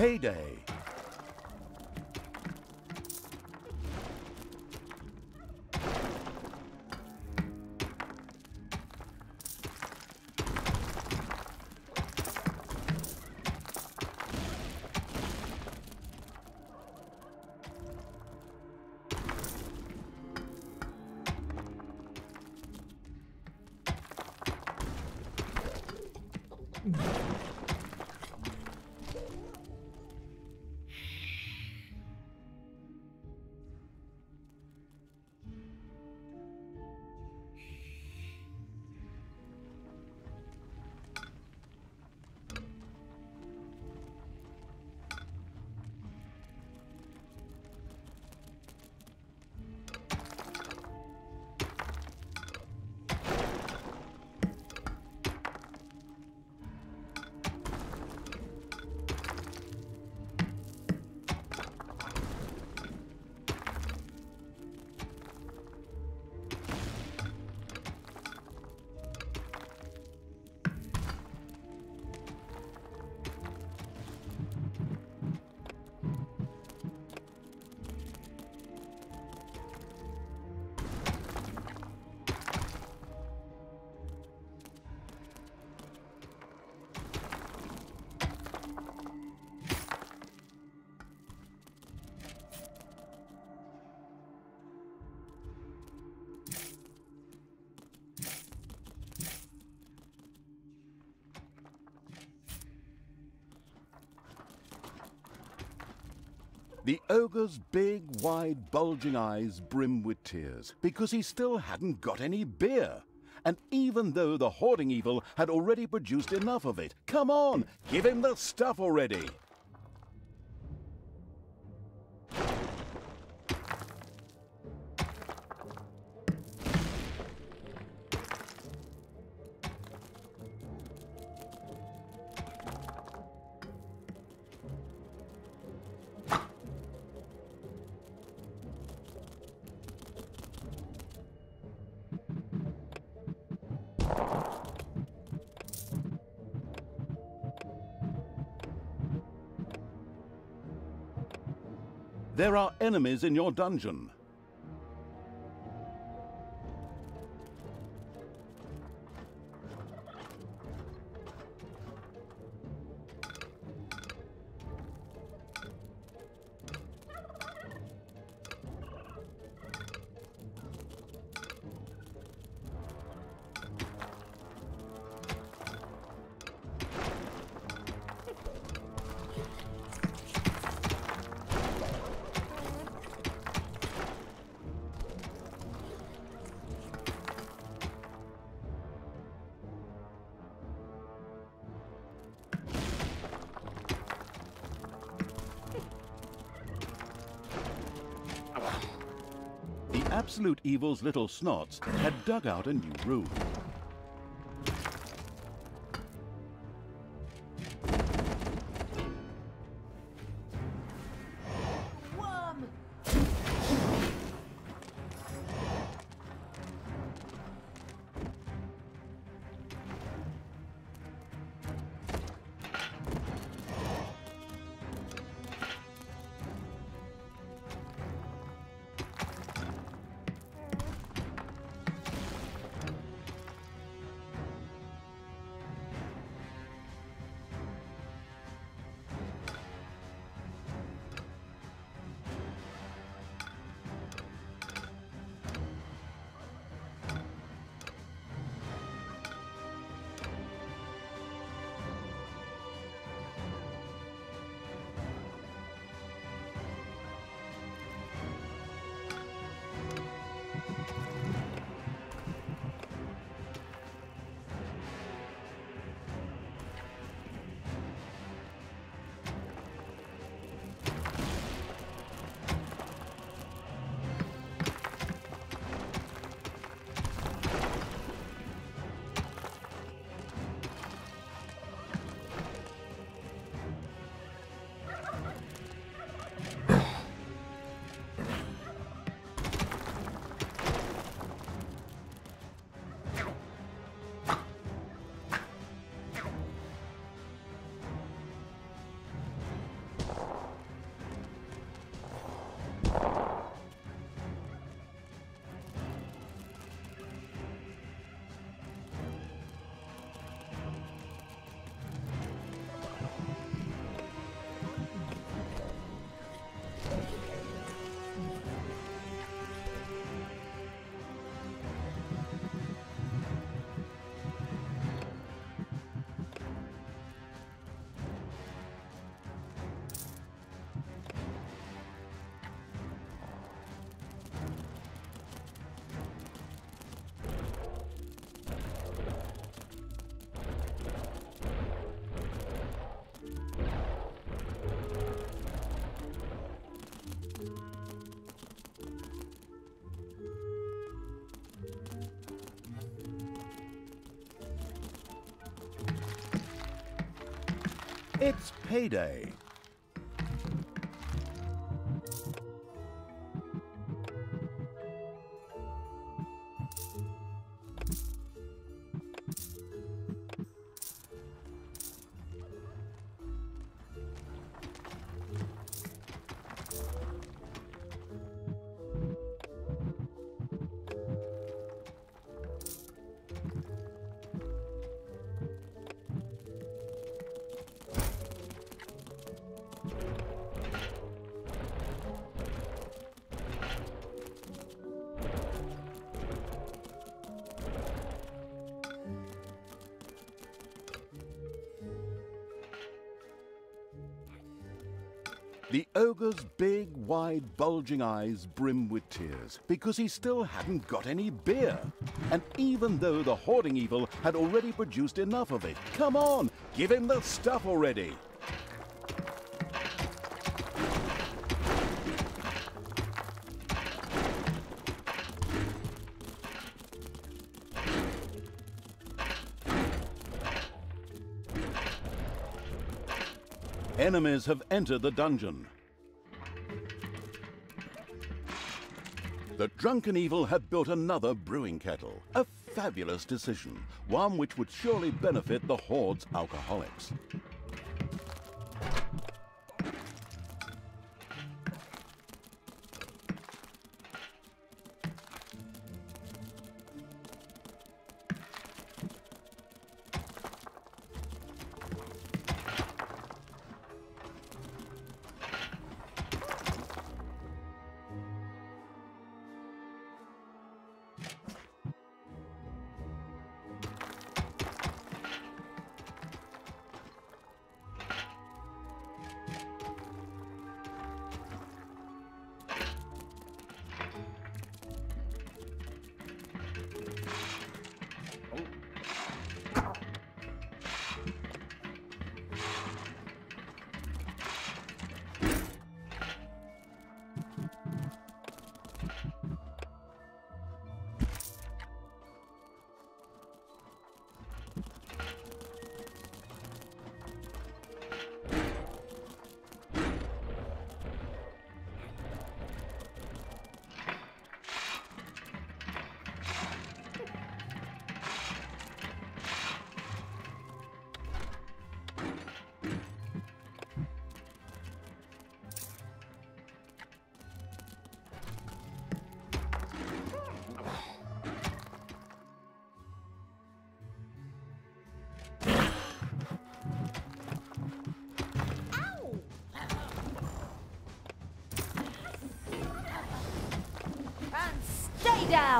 Payday. The ogre's big, wide, bulging eyes brim with tears because he still hadn't got any beer. And even though the hoarding evil had already produced enough of it, come on, give him the stuff already. There are enemies in your dungeon. Absolute Evil's little snots had dug out a new room. It's payday. The ogre's big, wide, bulging eyes brim with tears because he still hadn't got any beer. And even though the hoarding evil had already produced enough of it, come on, give him the stuff already. Enemies have entered the dungeon. The drunken evil had built another brewing kettle. A fabulous decision, one which would surely benefit the Horde's alcoholics.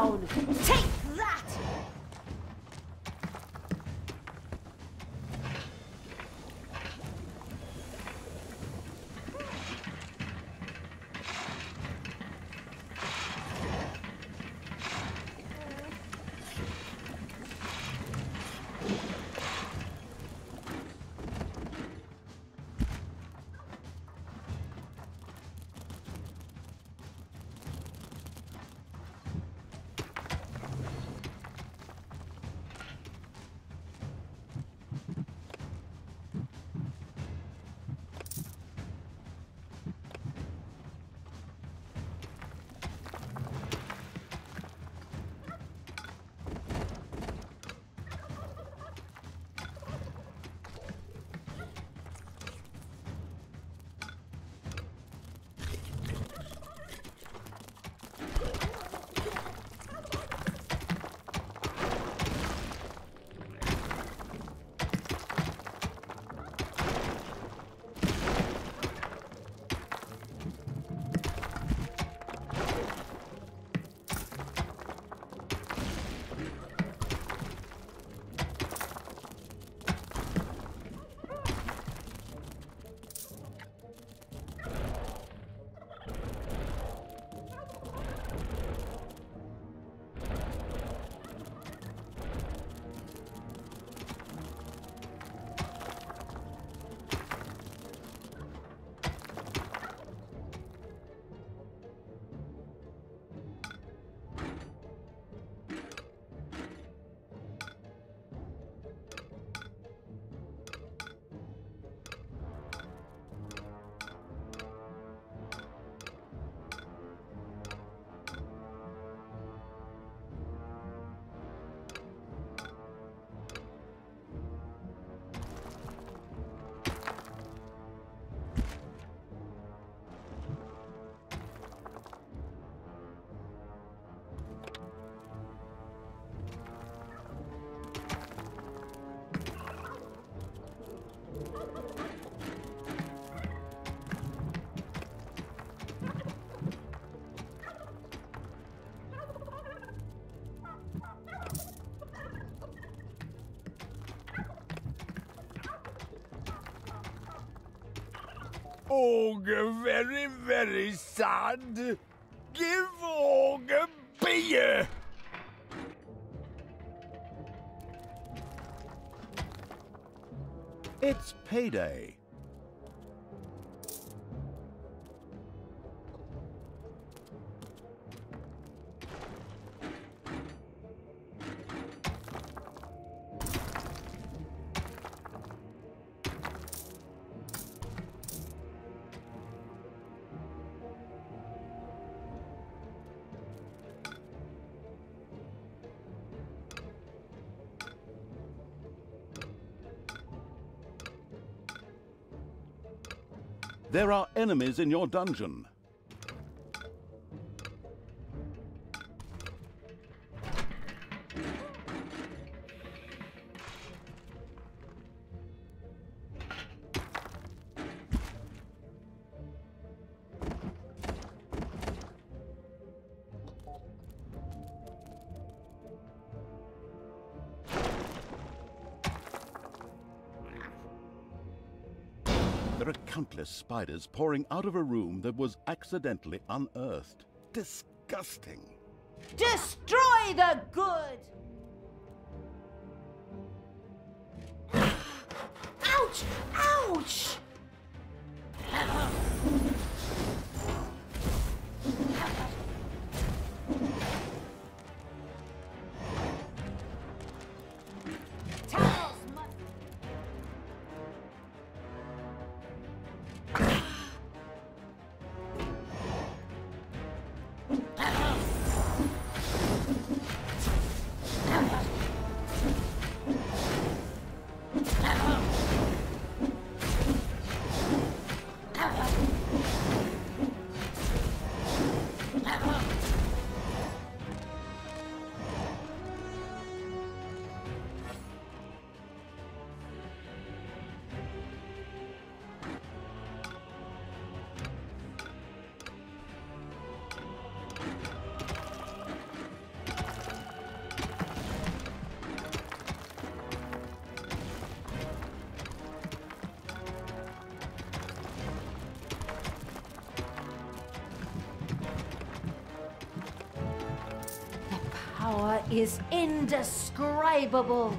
Dinossauro. Ogre very, very sad. Give Ogre beer. It's payday. There are enemies in your dungeon. Spiders pouring out of a room that was accidentally unearthed. Disgusting. Destroy the good! Ouch! Ouch! Is indescribable.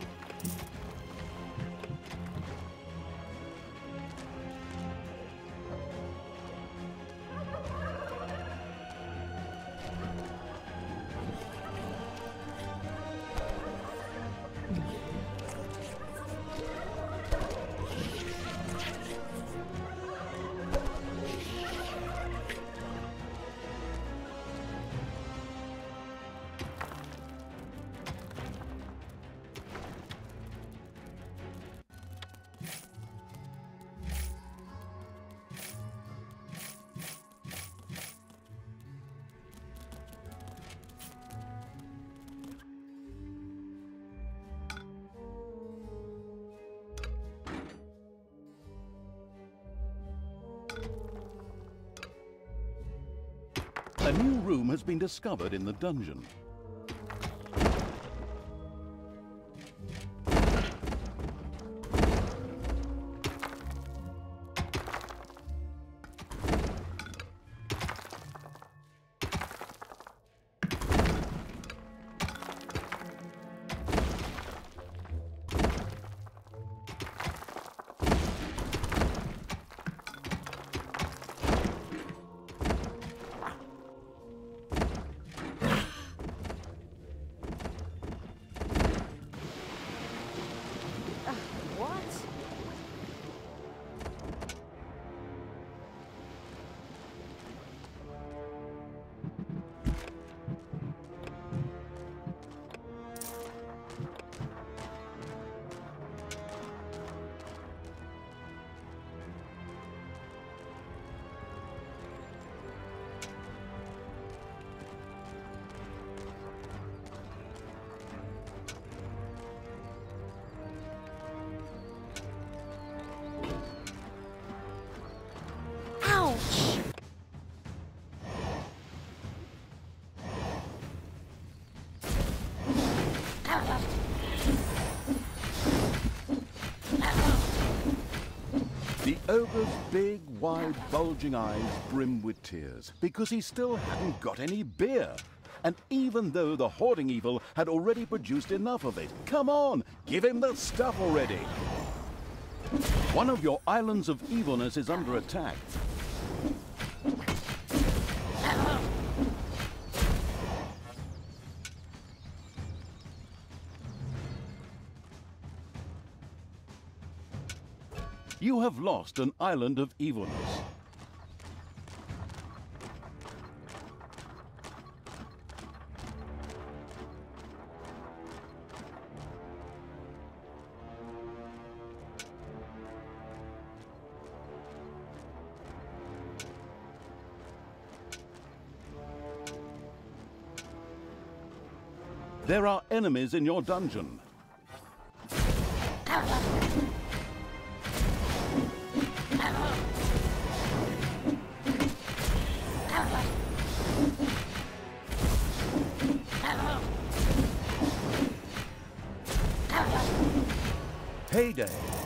A new room has been discovered in the dungeon. Ogre's big, wide, bulging eyes brim with tears because he still hadn't got any beer. And even though the hoarding evil had already produced enough of it, come on, give him the stuff already. One of your islands of evilness is under attack. You have lost an island of evilness. There are enemies in your dungeon. Payday.